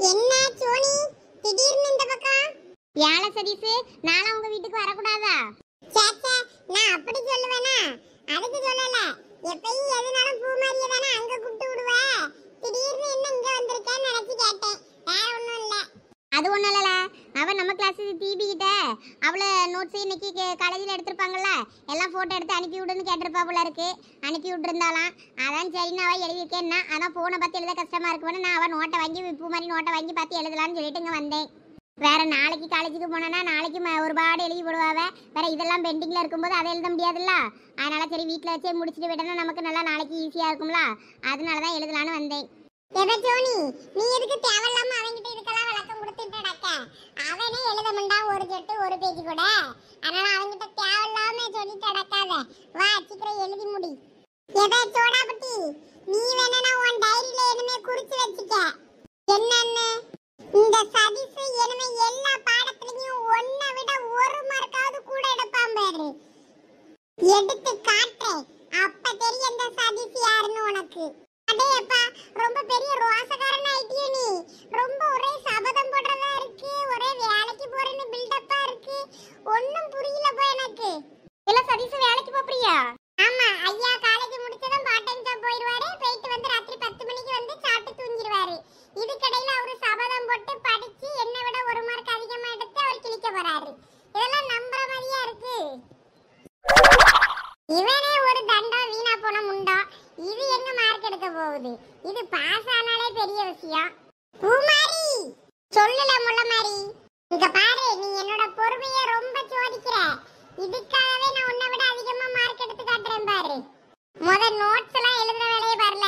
என்ன சோனி? திடீர்னு இந்த பக்கம். ஏழை சதீஷ் நாளை உங்க வீட்டுக்கு வரக்கூடாதா? சேச்சே நான் அப்படி சொல்லுவேனா? அதுக்கு சொல்லல. எப்பயும் எதுனாலும் பூ மாதிரியே தானே அங்க கூப்பிட்டு விடுவ. திடீர்னு என்ன இங்க வந்திருக்கேன்னு நினைச்சு கேட்டேன். வேற ஒண்ணும் இல்ல. அது ஒன்றும் இல்லைல்ல அவன் நம்ம கிளாஸ் தீபி கிட்ட அவள நோட்ஸ் இன்னைக்கு காலேஜில் எடுத்திருப்பாங்கல்ல எல்லாம் ஃபோட்டோ எடுத்து அனுப்பி விடுன்னு கேட்டிருப்பா போல இருக்கு. அனுப்பி விட்டுருந்தாலாம். அதான் சரின்னு அவள் எழுதியிருக்கேன்னா அதான் ஃபோனை பார்த்து எழுத கஷ்டமா இருக்குன்னு நான் அவன் நோட்டை வாங்கி விப்பு மாதிரி நோட்டை வாங்கி பார்த்து எழுதலாம்னு சொல்லிட்டு இங்கே வந்தேன். வேற நாளைக்கு காலேஜுக்கு போனேன்னா நாளைக்கு ஒருபாடு ஒரு பாடு எழுதி போடுவாவ வேற இதெல்லாம் பெண்டிங்கில் இருக்கும்போது அதை எழுத முடியாதுல்ல. அதனால சரி வீட்டில் வச்சே முடிச்சுட்டு விட்டனா நமக்கு நல்லா நாளைக்கு ஈஸியாக இருக்கும்ல. அதனால தான் எழுதலான்னு வந்தேன். எவ சோனி நீ எதுக்கு தேவையில்லாம அவன்கிட்ட இதுக்கெல்லாம் விளக்கம் கொடுத்துட்டு நடக்க அவனே எழுத மாட்டா ஒரு செட்டு ஒரு பேஜ் கூட. அதனால அவன்கிட்ட தேவையில்லாம சொல்லிட்டு நடக்காத வா சீக்கிரம் எழுதி முடி. எவ சோடாபட்டி நீ வேணா உன் டைரியில இனிமே குறிச்சு வச்சுக்க. என்னன்னு? இந்த சதீஷ் இனிமே எல்லா பாடத்துலயும் ஒன்னை விட ஒரு மார்க்காவது கூட எடுப்பான் பாரு எடுத்து காட்டுறேன் அப்ப தெரியும் இந்த சதீஷ் யாருன்னு உனக்கு அடேப்பா ரொம்ப பெரிய ரோசக்காரன் ஆயிட்டியே நீ ரொம்ப ஒரே சபதம் போடுறதா இருக்கு ஒரே வேலைக்கு போறேன்னு பில்டப்பா இருக்கு ஒண்ணும் புரியலப்பா எனக்கு இல்ல சதீஷ் வேலைக்கு போறியா ஆமா ஐயா காலேஜ் முடிச்சதும் பார்ட் டைம் ஜாப் போயிடுவாரு போயிட்டு வந்து ராத்திரி பத்து மணிக்கு வந்து சாப்பிட்டு தூங்கிடுவாரு இதுக்கடையில அவரு சபதம் போட்டு படிச்சு என்னை விட ஒரு மார்க் அதிகமா எடுத்து அவர் கிழிக்க போறாரு. இதெல்லாம் நம்புற மாதிரியா இருக்கு? இவரே ஒரு தண்டம் வீணா போன முண்டா. இது எங்க மார்க் எடுக்க போகுது? இது பாஸ் ஆனாலே பெரிய விஷயம். பூமாரி சொல்லல முள்ள மாதிரி இங்க பாரு நீ என்னோட பொறுமையை ரொம்ப சோதிக்கிற. இதுக்காகவே நான் உன்னை விட அதிகமா மார்க் எடுத்து காட்டுறேன் பாரு. முத நோட்ஸ் எல்லாம் எழுதுற வேலையே வரல.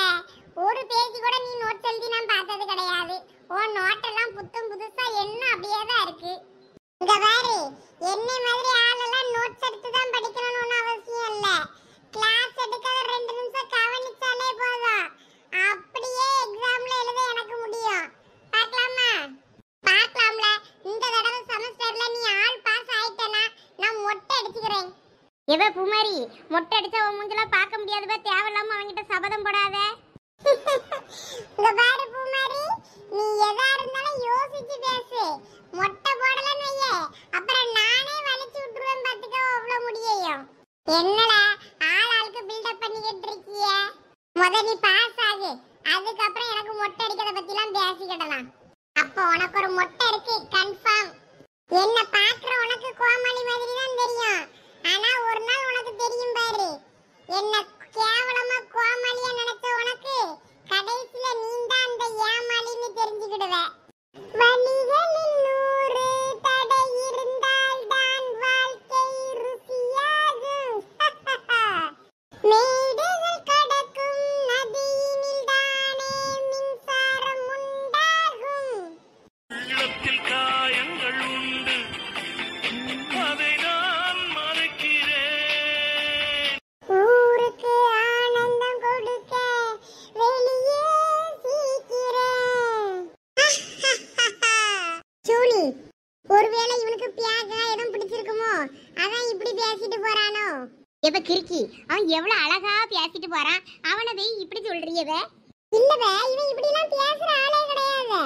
ஒரு பேஜ் கூட நீ நோட்ஸ் எழுதி நான் பார்த்தது கிடையாது. உன் நோட்டெல்லாம் புத்தம் புதுசா என்ன அப்படியே தான் இருக்கு. இங்க பாரு என்னை மாதிரி ஆளெல்லாம் நோட்ஸ் எடுத்து தான் படிக்கணும்னு அவசியம் இல்ல. கிளாஸ் எடுக்காத ரெண்டு நிமிஷம் கவனிச்சாலே போதும். அப்படியே எக்ஸாம்ல எழுத எனக்கு முடியும். பார்க்கலாமா? பார்க்கலாம்ல. இந்த தடவை செமஸ்டர்ல நீ ஆல் பாஸ் ஆயிட்டனா நான் மொட்டை அடிச்சுக்கிறேன். இவ குமரி மொட்டை அடிச்சா உன் மூஞ்செல்லாம் பார்க்க முடியாதவ தேவையில்லாம அவன்கிட்ட சபதம் போடாத. இங்க பாரு குமரி நீ எதா இருந்தாலும் யோசிச்சு பேசு. மொட்டை போடலன்னு வையே. அப்புறம் நானே வலிச்சு விட்டுருவேன் பார்த்துக்கோ அவ்வளோ முடியையும். என்னடா ஆள் ஆளுக்கு பில்டப் பண்ணிக்கிட்டு இருக்கிய? முத நீ பாஸ் ஆகு. அதுக்கப்புறம் எனக்கு மொட்டை அடிக்கிறத பற்றிலாம் பேசிக்கிடலாம். அப்போ உனக்கு ஒரு மொட்டை இருக்கு கன்ஃபார்ம் என்ன பார்க்குற உனக்கு கோமாளி மாதிரி தான் தெரியும். ஆனால் ஒரு நாள் உனக்கு தெரியும் பாரு. என்ன கேவலமா கோமாளியா நினைச்ச உனக்கு கடைசியில நீ தான் அந்த ஏமாளின்னு தெரிஞ்சுக்கிடுவேன் வழிகளில் பேசிட்டு போறான். அவனை போய் இப்படி சொல்றியவ இல்லவே இவன் இப்படி எல்லாம் பேசுற ஆளே கிடையாது.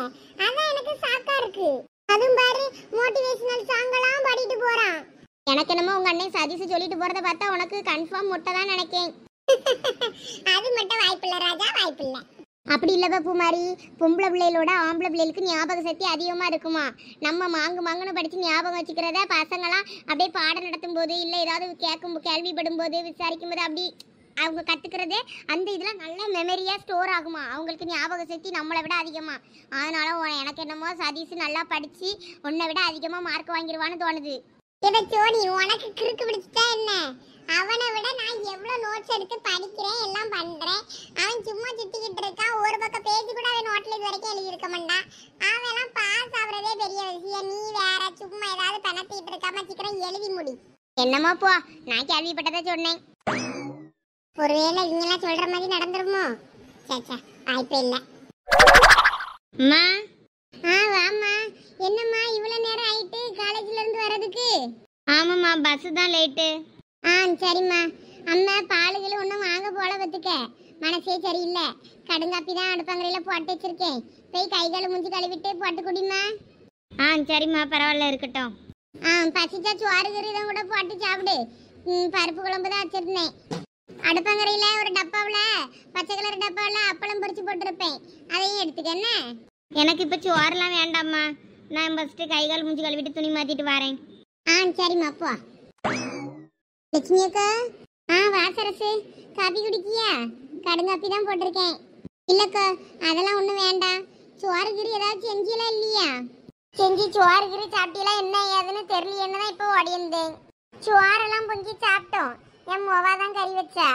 அதான் எனக்கு சாக்கா இருக்கு. அதுவும் பாரு மோட்டிவேஷனல் சாங் எல்லாம் பாடிட்டு போறான். எனக்கு என்னமோ உங்க அண்ணன் சதீஷ் சொல்லிட்டு போறத பார்த்தா உனக்கு கன்ஃபார்ம் முட்டை தான் நினைக்கேன். அது மட்டும் வாய்ப்பில்லை ராஜா வாய்ப்பில்லை அப்படி இல்லப்ப பூமாரி. பொம்பளை பிள்ளைகளோட ஆம்பளை பிள்ளைகளுக்கு ஞாபக சக்தி அதிகமா இருக்குமா? நம்ம மாங்கு மாங்குன்னு படிச்சு ஞாபகம் வச்சுக்கிறத பசங்களாம் அப்படியே பாடம் நடத்தும் போது இல்ல ஏதாவது கேட்கும் கேள்விப்படும் போது விசாரிக்கும் போது அப்படி அவங்க கத்துக்கிறதே அந்த இதெல்லாம் நல்ல மெமரியா ஸ்டோர் ஆகுமா? அவங்களுக்கு ஞாபக சக்தி நம்மளை விட அதிகமா. அதனால எனக்கு என்னமோ சதீஷ் நல்லா படிச்சு உன்னை விட அதிகமா மார்க் வாங்கிடுவான்னு தோணுது. இவ சோனி உனக்கு கிறுக்கு பிடிச்சிட்டா என்ன? அவனை விட நான் எவ்வளவு நோட்ஸ் எடுத்து படிக்கிறேன் எல்லாம் பண்றேன். அவன் சும்மா சுத்திக்கிட்டு இருக்கான். ஒரு பக்கம் பேஜ் கூட அவன் நோட்ல இது வரைக்கும் எழுதி இருக்க மாட்டான் அவன் எல்லாம் பாஸ் ஆகுறதே பெரிய விஷயம். நீ வேற சும்மா ஏதாவது பணத்திட்டு இருக்காம சீக்கிரம் எழுதி முடி. என்னமோ போ நான் கேள்விப்பட்டதை சொன்னேன். ஒருவேளை இவங்கெல்லாம் சொல்ற மாதிரி நடந்துருமோ? சேச்சா வாய்ப்பே இல்லை. அம்மா? ஆ வாம்மா. என்னம்மா இவ்வளவு நேரம் ஆயிட்டு காலேஜ்ல இருந்து வர்றதுக்கு? ஆமாம்மா பஸ் தான் லேட்டு ஆ சரிம்மா. அம்மா பாலுகள் ஒன்றும் வாங்க போல பத்துக்க. மனசே சரியில்லை. கடுங்காப்பி தான் அடுப்பங்கரையில் போட்டு வச்சிருக்கேன். போய் கை கால் மூஞ்சி கழுவிட்டு போட்டு குடிமா ஆ சரிம்மா பரவாயில்ல இருக்கட்டும். ஆ பசிச்சா சோறு கறிதான் கூட போட்டு சாப்பிடு. பருப்பு குழம்பு தான் வச்சிருந்தேன். அடுப்பங்கரையில ஒரு டப்பாவில் பச்சை கலர் டப்பாவில் அப்பளம் பொரிச்சு போட்டிருப்பேன். அதையும் எடுத்துக்க என்ன? எனக்கு இப்போ சோறுலாம் வேண்டாம்மா. நான் ஃபஸ்ட்டு கை கால் மூஞ்சி கழுவிட்டு துணி மாற்றிட்டு வரேன். ஆ சரிம்மா போ. லட்சுமி அக்கா? ஆ வாசரசு காபி குடிக்கியா? கடுங்காப்பி தான் போட்டிருக்கேன். இல்லக்கா அதெல்லாம் ஒன்றும் வேண்டாம். சோறு கிரி ஏதாவது செஞ்சலாம் இல்லையா? செஞ்சு சோறு கிரி சாப்பிட்டீங்களா என்ன ஏதுன்னு தெரியலையேன்னு தான் இப்போ ஓடியிருந்தேன். சோறெல்லாம் பொங்கி சாப்பிட்டோம். என் மொவா தான் கறி வச்சா.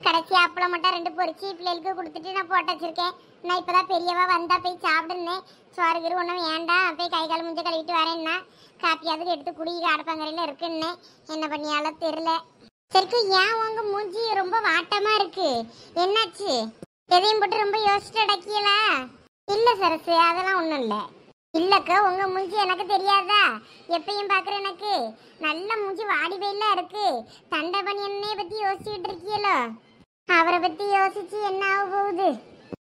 கடைசி அப்பளம் மட்டும் ரெண்டு பொரிச்சு பிள்ளைகளுக்கு கொடுத்துட்டு நான் போட்டு வச்சிருக்கேன். நான் இப்பதான் பெரியவா வந்தா போய் சாப்பிடுனேன். சோறு கிரி ஒன்றும் வேண்டாம். போய் கை கால் முஞ்ச கழுவிட்டு வரேன்னா காப்பியாவது எடுத்து குடி அடப்பங்கரையில் இருக்குன்னு. என்ன பண்ணியால தெரில சரிக்கு ஏன் உங்க மூஞ்சி ரொம்ப வாட்டமா இருக்கு? என்னாச்சு? எதையும் போட்டு ரொம்ப யோசிச்சு அடக்கியலா இல்ல சரசு அதெல்லாம் ஒன்றும் இல்லை. இல்லக்கா உங்க மூஞ்சி எனக்கு தெரியாதா? எப்பயும் பாக்குற எனக்கு. நல்ல மூஞ்சி வாடி வெயிலா இருக்கு. தண்டபணியன்னே பத்தி யோசிச்சுட்டு இருக்கீங்களோ அவரை பத்தி யோசிச்சு என்ன ஆக போகுது?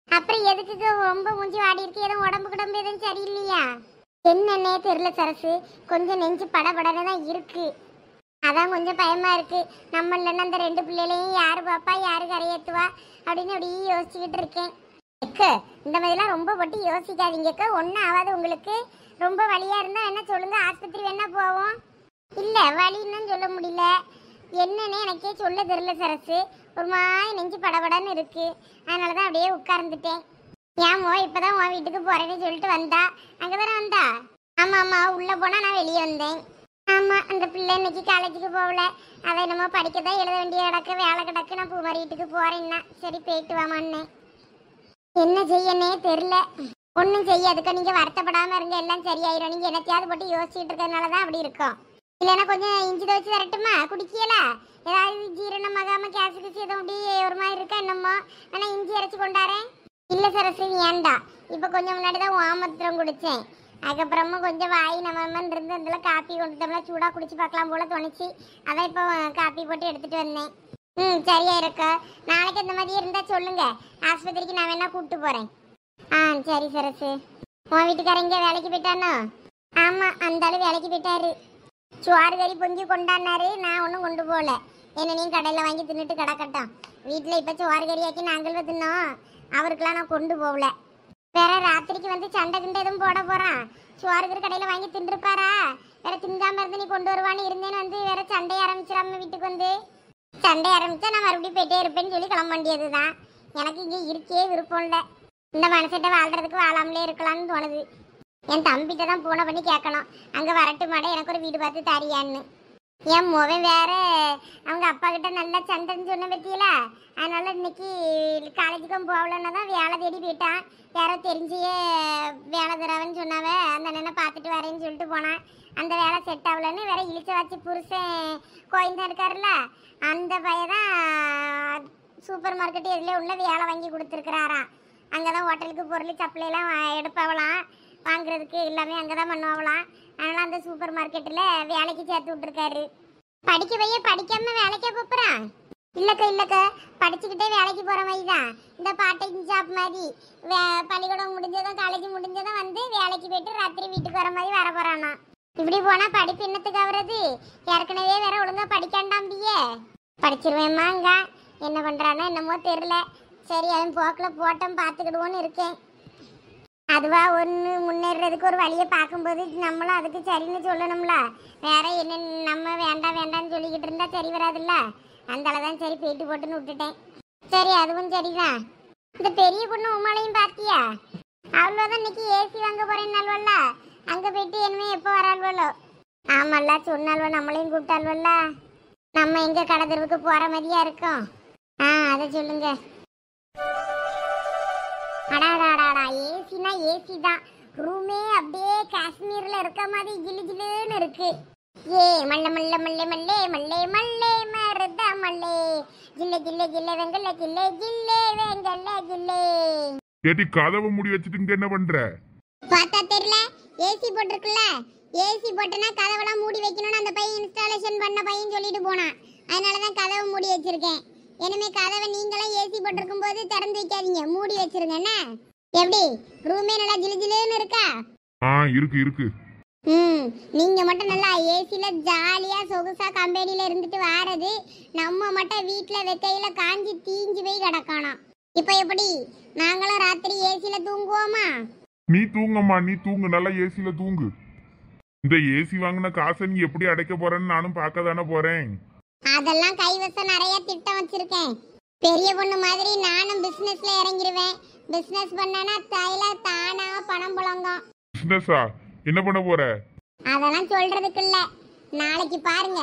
அப்புறம் எதுக்குக்கு ரொம்ப மூஞ்சி வாடி இருக்கு எதுவும் உடம்பு குடம்பு எதுவும் சரியில்லையா? என்னன்னே தெரியல சரசு. கொஞ்சம் நெஞ்சு படபடன்னு தான் இருக்கு. அதான் கொஞ்சம் பயமா இருக்கு. நம்ம இல்லைன்னா அந்த ரெண்டு பிள்ளைகளையும் யாரு பாப்பா யாரு கரையேத்துவா? அப்படின்னு அப்படியே யோசிச்சுக்கிட்டு இருக்கேன். இந்த மாதிரிலாம் ரொம்ப போட்டு யோசிக்காதீங்கக்கா. ஒன்றும் ஆகாது உங்களுக்கு. ரொம்ப வழியாக இருந்தா என்ன சொல்லுங்க? ஆஸ்பத்திரி வேணா போவோம். இல்ல வழின்னு சொல்ல முடியல. என்னன்னு எனக்கே சொல்ல தெரியல சரசு. ஒரு மாதிரி நெஞ்சு படபடன்னு இருக்கு. அதனால தான் அப்படியே உட்கார்ந்துட்டேன். ஏமோ இப்பதான் உன் வீட்டுக்கு போறேன்னு சொல்லிட்டு வந்தா? அங்கதானே வந்தா? ஆமா ஆமா உள்ள போனா நான் வெளியே வந்தேன். ஆமா அந்த பிள்ளை இன்னைக்கு காலேஜுக்கு போகல. அதை என்னமோ படிக்கதான் எழுத வேண்டிய கிடக்கு வேலை கிடக்கு. நான் பூமாரி வீட்டுக்கு போறேன்னா. சரி போயிட்டு வாமான்னே என்ன செய்யனே தெரியல. ஒன்றும் செய்யாதுக்கா. நீங்கள் வருத்தப்படாமல் இருங்க. எல்லாம் சரியாயிரும். நீங்கள் என்னத்தையாவது போட்டு யோசிச்சுட்டு இருக்கிறதுனால தான் அப்படி இருக்கும். இல்லைன்னா கொஞ்சம் இஞ்சி துவச்சி தரட்டுமா? குடிக்கல? ஏதாவது ஜீரணமாகாம கேசு கிச்சு எதுவும் அப்படி ஒரு மாதிரி இருக்கா என்னமோ? ஆனால் இஞ்சி அரைச்சு கொண்டாரேன். இல்லை சரசு வேண்டாம் இப்போ கொஞ்சம் முன்னாடி தான் ஓமத்திரம் குடித்தேன் அதுக்கப்புறமா கொஞ்சம் வாய் நம்ம இருந்து அதில் காப்பி கொண்டுட்டோம்னா சூடாக குடிச்சு பார்க்கலாம் போல தோணுச்சு. அதான் இப்போ காப்பி போட்டு எடுத்துகிட்டு வந்தேன். ம் சரியா இருக்கா. நாளைக்கு இந்த மாதிரி இருந்தா சொல்லுங்க. ஆஸ்பத்திரிக்கு நான் வேணா கூப்பிட்டு போறேன். ஆ சரி சரசு. உன் வீட்டுக்காரங்க வேலைக்கு போயிட்டானோ? ஆமா அந்த ஆளு வேலைக்கு போயிட்டாரு. சுவாறு கறி பொங்கி கொண்டாடினாரு. நான் ஒன்றும் கொண்டு போகல. என்னனையும் கடையில் வாங்கி தின்னுட்டு கிடக்கட்டும். வீட்டில் இப்போ சுவாறு கறி ஆக்கி நாங்கள் தின்னோம். அவருக்கெல்லாம் நான் கொண்டு போகல. வேற ராத்திரிக்கு வந்து சண்டை கிண்டை எதுவும் போட போறான். சுவாருக்கு கடையில் வாங்கி தின்றுப்பாரா வேற திங்காம இருந்து நீ கொண்டு வருவான்னு இருந்தேன்னு வந்து வேற சண்டை ஆரம்பிச்சிடாம வீட்டுக்கு வந்து. சண்டை ஆரம்பிச்சா நான் மறுபடியும் போயிட்டே இருப்பேன்னு சொல்லி கிளம்ப வேண்டியதுதான். எனக்கு இங்கே இருக்கே விருப்பம் இல்லை. இந்த மனசிட்ட வாழ்றதுக்கு வாழாமலே இருக்கலாம்னு தோணுது. என் தம்பிகிட்ட தான் போன பண்ணி கேட்கணும். அங்க வரட்டு மாட எனக்கு ஒரு வீடு பார்த்து தரியான்னு. என் முகம் வேற அவங்க அப்பா கிட்ட நல்லா சண்டைன்னு சொன்ன பற்றியில அதனால இன்னைக்கு காலேஜுக்கும் போகலன்னு தான் வேலை தேடி போயிட்டான். யாரோ தெரிஞ்சியே வேலை தரவன்னு சொன்னாவே. அந்த அண்ணனை பார்த்துட்டு வரேன்னு சொல்லிட்டு போனான். அந்த வேலை செட் ஆகலன்னு வேற இழிச்ச வச்சு புருஷன் கோயந்தா இருக்காருல்ல அந்த பையன் சூப்பர் மார்க்கெட் இதில் உள்ள வேலை வாங்கி கொடுத்துருக்குறாராம். அங்கே தான் ஹோட்டலுக்கு பொருள் சப்ளைலாம் எடுப்பாவலாம் வாங்குறதுக்கு எல்லாமே அங்கே தான் பண்ணுவாங்களாம் அதனால் அந்த சூப்பர் மார்க்கெட்டில் வேலைக்கு சேர்த்து விட்டுருக்காரு. படிக்க பையன் படிக்காம வேலைக்கே கூப்பிட்றான் இல்லைக்கா இல்லைக்கா படிச்சுக்கிட்டே வேலைக்கு போகிற மாதிரி தான் இந்த பார்ட் டைம் ஜாப் மாதிரி வே- பள்ளிக்கூடம் முடிஞ்சதும் காலேஜ் முடிஞ்சதும் வந்து வேலைக்கு போயிட்டு ராத்திரி வீட்டுக்கு வர மாதிரி வர போகிறானா இப்படி போனா படிப்பு என்னத்துக்கு ஆகுறது ஏற்கனவே வேற ஒழுங்கா படிக்காண்டாம்பியே படிச்சிருவேம்மாங்க என்ன பண்றானோ என்னமோ தெரியல. சரி அவன் போக்கில் போட்டோம் பார்த்துக்கிடுவோன்னு இருக்கேன். அதுவா ஒன்று முன்னேறதுக்கு ஒரு வழியை பார்க்கும்போது நம்மளும் அதுக்கு சரின்னு சொல்லணும்ல. வேற என்ன நம்ம வேண்டாம் வேண்டாம்னு சொல்லிக்கிட்டு இருந்தா சரி வராதுல்ல. அந்த தான் சரி பேட்டி போட்டுன்னு விட்டுட்டேன். சரி அதுவும் சரிதான். இந்த பெரிய பொண்ணு உமாலையும் பார்த்தியா? அவ்வளோதான் இன்னைக்கு ஏசி வாங்க போறேன் நாள்வல்ல அங்கே போயிட்டு இனிமே எப்போ வராள்வளோ? ஆமால்ல சொன்னால்வோ நம்மளையும் கூப்பிட்டாள்வல்ல. நம்ம எங்க கடை தெருவுக்கு போற மாதிரியா இருக்கோம். ஆ அதை சொல்லுங்க. அடாடாடாடா ஏசினா ஏசி தான். ரூமே அப்படியே காஷ்மீர்ல இருக்க மாதிரி ஜிலு ஜிலுன்னு இருக்கு. ஏ மல்ல மல்ல மல்ல மல்லே மல்லே மல்லே மருத மல்லே. ஜில்ல ஜில்ல ஜில்ல வெங்கல்ல ஜில்ல ஜில்லே வெங்கல்ல ஜில்லே ஏடி கதவை மூடி வச்சுட்டு இங்க என்ன பண்ற? பார்த்தா தெரியல. ஏசி போட்டிருக்குல்ல? ஏசி போட்டனா கதவெல்லாம் மூடி வைக்கணும்னு அந்த பையன் இன்ஸ்டாலேஷன் பண்ண பையன் சொல்லிட்டு போனான். அதனால தான் கதவை மூடி வச்சிருக்கேன். இனிமே கதவை நீங்களும் ஏசி போட்டிருக்கும் போது திறந்து வைக்காதீங்க. மூடி வச்சிருங்க என்ன? எப்படி? ரூமே நல்லா ஜிலு ஜிலுன்னு இருக்கா? ஆ இருக்கு இருக்கு. ம் நீங்க மட்டும் நல்லா ஏசில ஜாலியா சொகுசா கம்பெனில இருந்துட்டு வாரது. நம்ம மட்டும் வீட்ல வெக்கையில காஞ்சி தீஞ்சு போய் கிடக்கணும். இப்போ எப்படி? நாங்களும் ராத்திரி ஏசில தூங்குவோமா? நீ தூங்கம்மா நீ தூங்கு நல்லா ஏசில தூங்கு. இந்த ஏசி வாங்கின காசை நீ எப்படி அடைக்க போறேன்னு நானும் பார்க்க தானே போறேன். அதெல்லாம் கைவசம் நிறைய திட்டம் வச்சிருக்கேன். பெரிய பொண்ணு மாதிரி நானும் பிசினஸ்ல இறங்கிருவேன். பிசினஸ் பண்ணனா தைல தானா பணம் புழங்கும். பிசினஸா என்ன பண்ண போற? அதெல்லாம் சொல்றதுக்கு இல்ல. நாளைக்கு பாருங்க.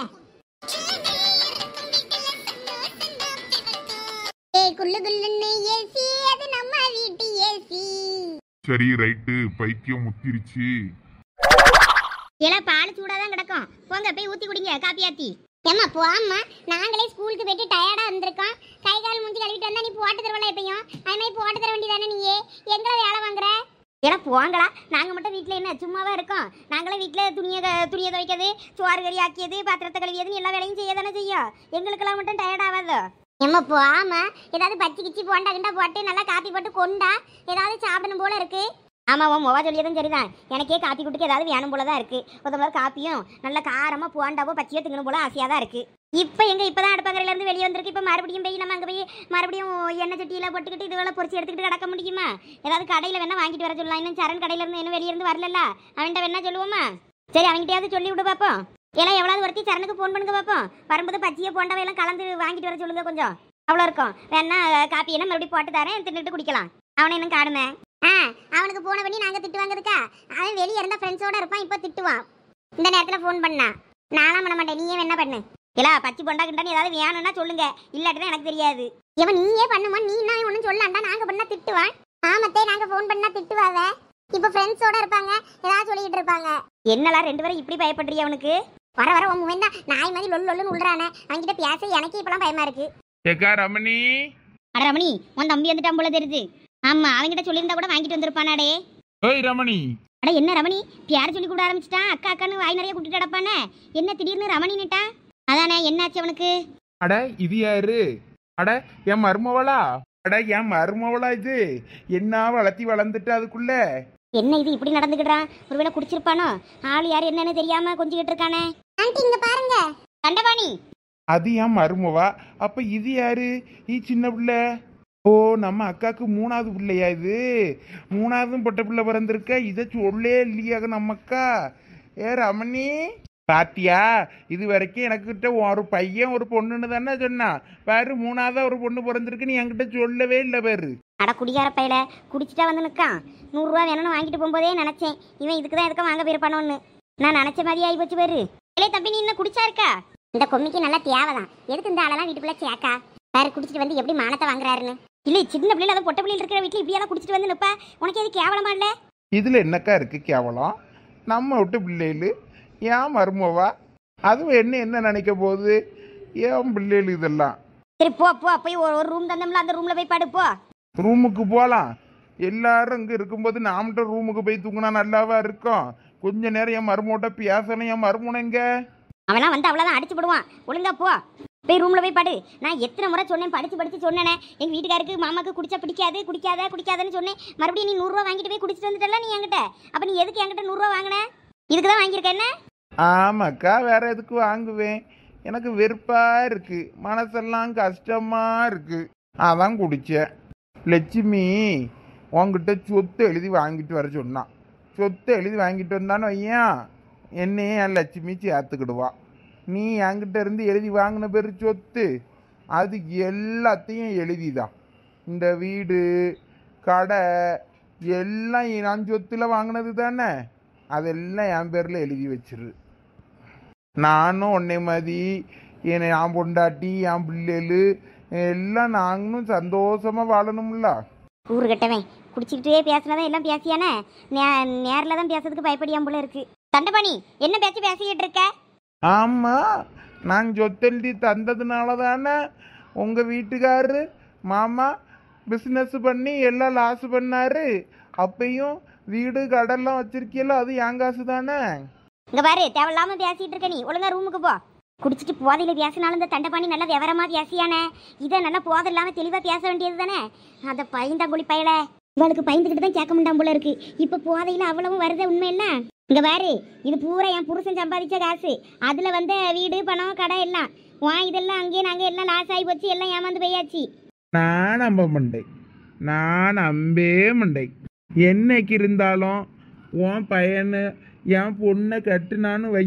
ஏய் குள்ளு குள்ளுன்னு ஏசி அது நம்ம வீட்டு ஏசி. சரி ரைட்டு. பைத்தியம் முத்திருச்சு. இல்ல பால் சூடா தான் கிடக்கும். போங்க போய் ஊத்தி குடிங்க காப்பி ஆத்தி. ஏம்மா போம்மா. நாங்களே ஸ்கூலுக்கு போயிட்டு டயர்டா வந்திருக்கோம். கை கால் மூஞ்சி கழுவிட்டு வந்தா நீ போட்டு தருவல எப்பயும்? அது மாதிரி போட்டு தர வேண்டியதானே நீயே? எங்களை வேலை வாங்குற? ஏன்னா போங்களா நாங்க மட்டும் வீட்டில் என்ன சும்மாவா இருக்கோம்? நாங்களும் வீட்டில் துணியை துணியை துவைக்கிறது சோறு கறி ஆக்கியது பாத்திரத்தை கழுவியதுன்னு எல்லா வேலையும் செய்ய தானே செய்யும்? எங்களுக்கெல்லாம் மட்டும் டயர்ட் ஆகாதோ? ஏம்மா ஆமா ஏதாவது பச்சி கிச்சி போண்டா கிண்டா போட்டு நல்லா காப்பி போட்டு கொண்டா ஏதாவது சாப்பிடணும் போல இருக்கு. ஆமா உன் முகா சொல்லியதும் சரிதான். எனக்கே காப்பி குட்டிக்கு ஏதாவது வேணும் போல தான் இருக்கு. ஒரு காப்பியும் நல்ல காரமா போண்டாவோ பச்சையோ திங்கணும் போல ஆசையா தான் இருக்கு. இப்போ எங்க இப்பதான் அடுப்பங்கரையில இருந்து வெளியே வந்திருக்கு. இப்போ மறுபடியும் போய் நம்ம அங்க போய் மறுபடியும் எண்ணெய் சட்டியில் போட்டுக்கிட்டு இதுவெல்லாம் பொறிச்சு எடுத்துக்கிட்டு கிடக்க முடியுமா? ஏதாவது கடையில வேணா வாங்கிட்டு வர சொல்லலாம். இன்னும் சரண் கடையில இருந்து இன்னும் வெளியே இருந்து வரல அவன்கிட்ட வேணா சொல்லுவோமா? சரி அவன்கிட்டயாவது சொல்லி விடு பாப்போம். எல்லாம் எவ்வளவு ஒருத்தி சரணுக்கு ஃபோன் பண்ணுங்க பார்ப்போம் வரும்போது பச்சையை போண்டாவை எல்லாம் கலந்து வாங்கிட்டு வர சொல்லுங்க கொஞ்சம். அவ்வளோ இருக்கும். வேணா காப்பி என்ன மறுபடியும் போட்டு தரேன். தின்னுட்டு குடிக்கலாம். அவனை இன்னும் காடுமே ஆ அவனுக்கு போன பண்ணி நாங்கள் திட்டு வாங்குறதுக்கா? அவன் வெளியே இருந்தால் ஃப்ரெண்ட்ஸோட இருப்பான் இப்போ திட்டுவான். இந்த நேரத்தில் ஃபோன் பண்ணா. நானும் பண்ண மாட்டேன். நீயே என்ன பண்ணு. இல்ல பச்சை பொண்டா கிண்டான்னு ஏதாவது வேணும்னா சொல்லுங்க. இல்லாட்டினா எனக்கு தெரியாது. இவன் நீயே பண்ணுமா? நீ என்ன ஒன்றும் சொல்லாண்டா? நாங்கள் பண்ணால் திட்டுவான். ஆமத்தே நாங்கள் ஃபோன் பண்ணால் திட்டுவாவ. இப்போ ஃப்ரெண்ட்ஸோட இருப்பாங்க. ஏதாவது சொல்லிக்கிட்டு இருப்பாங்க. என்னலாம் ரெண்டு பேரும் இப்படி பயப்படுறிய அவனுக்கு? வர வர உன் முவன் தான் நாய் மாதிரி லொல்லு லொல்லுன்னு உள்றானே அவன்கிட்ட பேச எனக்கு இப்பெல்லாம் பயமா இருக்கு. ஏக்கா ரமணி. அட ரமணி உன் தம்பி வந்துட்டான் போல தெரியுது. ஆமா அவன்கிட்ட சொல்லியிருந்தா கூட வாங்கிட்டு வந்திருப்பானாடே. ஓய் ரமணி. அட என்ன ரமணி? பேர சொல்லி கூட ஆரம்பிச்சிட்டான். அக்கா அக்கான்னு வாய் நிறைய கூட்டிட்டு கிடப்பானே. என்ன திடீர்னு ரமணி நிட்டான் அதானே என்னாச்சு அவனுக்கு? அட இது யாரு? அட என் மருமவளா? அட என் மருமவளா இது? என்ன வளர்த்தி வளர்ந்துட்டு அதுக்குள்ள? என்ன இது இப்படி நடந்துக்கிட்டான் ஒருவேளை குடிச்சிருப்பானோ? ஆள் யார் என்னன்னு தெரியாம கொஞ்சிக்கிட்டு இருக்கானே. ஆண்டி இங்க பாருங்க. அது என் மருமவா? அப்ப இது யாரு? ஈ சின்ன பிள்ளை. ஓ நம்ம அக்காக்கு மூணாவது பிள்ளையா இது? மூணாவதும் பொட்ட பிள்ளை பிறந்திருக்க? இதை சொல்லே இல்லையாக நம்ம அக்கா ஏ ரமணி. பாத்தியா? இது வரைக்கும் எனக்கிட்ட ஒரு பையன் ஒரு பொண்ணுன்னு தானே சொன்னான் பாரு மூணாவதா ஒரு பொண்ணு பிறந்திருக்குன்னு என்கிட்ட சொல்லவே இல்லை பாரு. அட குடியார பையல. குடிச்சிட்டா வந்து நிற்கான் நூறுரூவா வேணும்னு வாங்கிட்டு போகும்போதே நினச்சேன். இவன் இதுக்கு தான் எதுக்கு வாங்க போயிருப்பானோன்னு. நான் நினச்ச மாதிரி ஆகி போச்சு பேரு. இல்லை தம்பி நீ இன்னும் குடிச்சா இருக்கா? இந்த கொம்மிக்கு நல்லா தேவைதான். எதுக்கு இந்த ஆளெல்லாம் வீட்டுக்குள்ள சேக்கா வேற குடிச்சிட்டு வந்து எப்படி மானத்தை வாங்குறாருன்னு. இல்லை சின்ன பிள்ளைல அதை பொட்ட பிள்ளைல இருக்கிற வீட்டில் இப்படியெல்லாம் குடிச்சிட்டு வந்து நிப்பா? உனக்கு எது கேவலமா இல்லை? இதுல என்னக்கா இருக்கு கேவலம்? நம்ம விட்டு பிள்ளைகளு ஏன் மருமவா? அதுவும் என்ன என்ன நினைக்க போகுது? ஏன் பிள்ளைகள் இதெல்லாம்? சரி போ போ போய் ஒரு ஒரு ரூம் தந்தோம்ல அந்த ரூம்ல போய் படு போ. ரூமுக்கு போகலாம் எல்லாரும் இங்கே இருக்கும்போது நாமட்ட ரூமுக்கு போய் தூங்கினா நல்லாவா இருக்கும்? கொஞ்ச நேரம் என் மருமோட்ட பேசணும் என் மருமனங்க அவன்லாம் வந்து அவ்வளோதான் அடிச்சு போடுவான். ஒழுங்கா போ. போய் ரூம்ல போய் படு. நான் எத்தனை முறை சொன்னேன் படிச்சு படிச்சு சொன்னேனே. எங்க வீட்டுக்காருக்கு மாமாக்கு குடிச்சா பிடிக்காது குடிக்காத குடிக்காதன்னு சொன்னேன். மறுபடியும் நீ நூறுரூவா வாங்கிட்டு போய் குடிச்சிட்டு வந்துட்டல நீ என்கிட்ட? அப்ப நீ எதுக்கு என்கிட்ட நூறுரூவா வாங்கின? இதுக்கு தான் வாங்கியிருக்க என்ன? ஆமாக்கா வேற எதுக்கு வாங்குவேன்? எனக்கு வெறுப்பா இருக்கு. மனசெல்லாம் கஷ்டமா இருக்கு. அதான் குடிச்சேன். லட்சுமி உன்கிட்ட சொத்து எழுதி வாங்கிட்டு வர சொன்னான். சொத்து எழுதி வாங்கிட்டு வந்தான்னு வையன். என்னையே என் லட்சுமி சேர்த்துக்கிடுவான் நீ என்கிட்ட இருந்து எழுதி வாங்கின பேர் சொத்து. அது எல்லாத்தையும் எழுதிதான். இந்த வீடு கடை எல்லாம் நான் சொத்தில் வாங்கினது தானே? அதெல்லாம் என் பேரில் எழுதி வச்சிரு. நானும் உன்னை மாதிரி என் என் பொண்டாட்டி என் பிள்ளைகள் எல்லாம் நாங்களும் சந்தோஷமாக வாழணும்ல. ஊரு கட்டவன். குடிச்சிக்கிட்டே பேசினதான் எல்லாம் பேசியானே? நேரில் தான் பேசுறதுக்கு பயப்படியாம் போல இருக்கு. தண்டபாணி என்ன பேச்சு பேசிக்கிட்டு இருக்க? ஆமா நான் சொத்தெழுதி தந்ததுனால தானே உங்க வீட்டுக்காரரு மாமா பிஸ்னஸ் பண்ணி எல்லாம் லாஸ் பண்ணாரு. அப்பையும் வீடு கடெல்லாம் வச்சிருக்கீல்ல அது என் காசு தானே இங்க பாரு தேவையில்லாம பேசிட்டு இருக்க நீ. ஒழுங்கா ரூமுக்கு போ. குடிச்சிட்டு போதையில் பேசினாலும் இந்த தண்டபாணி நல்லா விவரமாக பேசியானே இதை நல்லா போதை இல்லாமல் தெளிவாக பேச வேண்டியது தானே அந்த பையன்தான் குழி பயல. இவளுக்கு பயந்துக்கிட்டு தான் கேட்க முடியாம போல இருக்கு. இப்போ போதையில் அவ்வளவும் வருதே உண்மை இல்லை இங்க பாரு இது பூரா என் புருஷன் சம்பாதிச்ச காசு. அதுல வந்து வீடு பணம் கடை எல்லாம். வா இதெல்லாம் அங்கேயே நாங்க எல்லாம் லாஸ் ஆகி போச்சு எல்லாம் ஏமாந்து போயாச்சு. நான் நம்ப மாட்டேன் நான் நம்பே மண்டை. என்னைக்கு இருந்தாலும் உன் பையனு என் பொண்ணை கட்டுனான்னு வை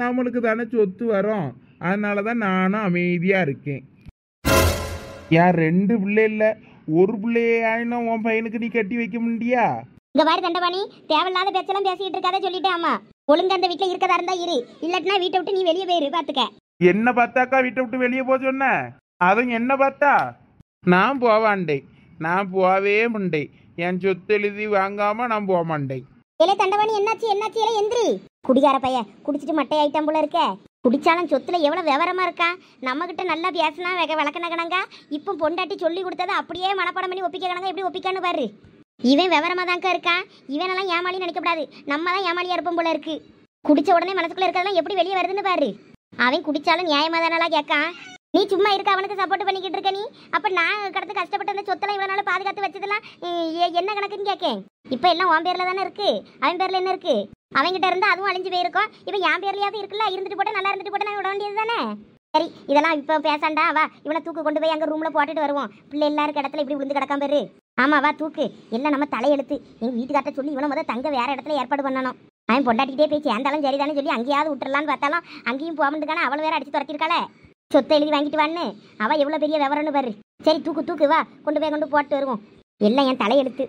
நம்மளுக்கு தானே சொத்து வரும். அதனால தான் நானும் அமைதியாக இருக்கேன். ஏன் ரெண்டு பிள்ளை இல்லை? ஒரு பிள்ளையே ஆயினும் உன் பையனுக்கு நீ கட்டி வைக்க முடியா? இங்க பாரு தண்டபாணி தேவையில்லாத பேச்செல்லாம் பேசிட்டு இருக்காத சொல்லிட்டேன் அம்மா. ஒழுங்கா அந்த வீட்டுல இருக்கதா இருந்தா இரு. இல்லாட்டினா வீட்டை விட்டு நீ வெளியே போயிரு பாத்துக்க. என்ன பார்த்தாக்கா வீட்டை விட்டு வெளியே போக சொன்ன? அதுவும் என்ன பார்த்தா? நான் போவாண்டே நான் போவே மாட்டேன் என் சொத்து எழுதி வாங்காம நான் போக மாட்டேன் ஏலே தண்டவாணி என்னாச்சு என்னாச்சு? ஏலே எந்திரி. குடிகார பையன் குடிச்சிட்டு மட்டை ஐட்டம் போல இருக்க. குடிச்சாலும் சொத்துல எவ்வளவு விவரமா இருக்கான் நம்ம கிட்ட நல்லா பேசினா வெக இப்போ பொண்டாட்டி சொல்லி கொடுத்ததை அப்படியே மனப்பாடம் பண்ணி ஒப்பிக்க கணங்க எப்படி ஒப்பிக்கான்னு பாரு. இவன் விவரமா தான்க்கா இருக்கான். இவனெல்லாம் ஏமாளி நினைக்கக்கூடாது நம்ம தான் ஏமாளியா இருப்போம் போல இருக்கு. குடிச்ச உடனே மனசுக்குள்ள இருக்கிறதெல்லாம் எப்படி வெளியே வருதுன்னு பாரு. அவன் குடிச்சாலும் நியாயமா தானலாம் கேட்கான். நீ சும்மா இருக்க அவனுக்கு சப்போர்ட் பண்ணிக்கிட்டு இருக்க நீ. அப்ப நான் கடந்து கஷ்டப்பட்டு அந்த சொத்தெல்லாம் இவ்வளவு நாள் பாதுகாத்து வச்சதெல்லாம் என்ன கணக்குன்னு கேட்கேன் இப்ப எல்லாம் உன் பேர்ல தானே இருக்கு. அவன் பேர்ல என்ன இருக்கு? அவன்கிட்ட இருந்தால் அதுவும் அழிஞ்சு போயிருக்கும். இப்போ என் பேர்லயாவது இருக்குல்ல? இருந்துட்டு போட்டு நல்லா இருந்துட்டு போட்டு நான் விட வேண்டியது தானே சரி இதெல்லாம் இப்போ பேசாண்டா. வா இவனை தூக்கு கொண்டு போய் அங்கே ரூம்ல போட்டுட்டு வருவோம். பிள்ளை எல்லா இடத்துல இப்படி விழுந்து கிடக்காம பேரு ஆமா வா தூக்கு. எல்லாம் நம்ம தலையெழுத்து. எங்கள் வீட்டுக்கார்ட்ட சொல்லி இவனை முதல் தங்க வேற இடத்துல ஏற்பாடு பண்ணணும். அவன் பொண்டாட்டிக்கிட்டே போய் சேர்ந்தாலும் சரிதானே சொல்லி அங்கேயாவது விட்டுறலான்னு பார்த்தாலும் அங்கேயும் போக முடியுக்கான அவளை வேற அடிச்சு துரத்திருக்காளே சொத்தை எழுதி வாங்கிட்டு வான்னு. அவள் எவ்வளோ பெரிய விவரம்னு பாரு. சரி தூக்கு தூக்கு. வா கொண்டு போய் கொண்டு போட்டு வருவோம். எல்லாம் என் தலையெழுத்து.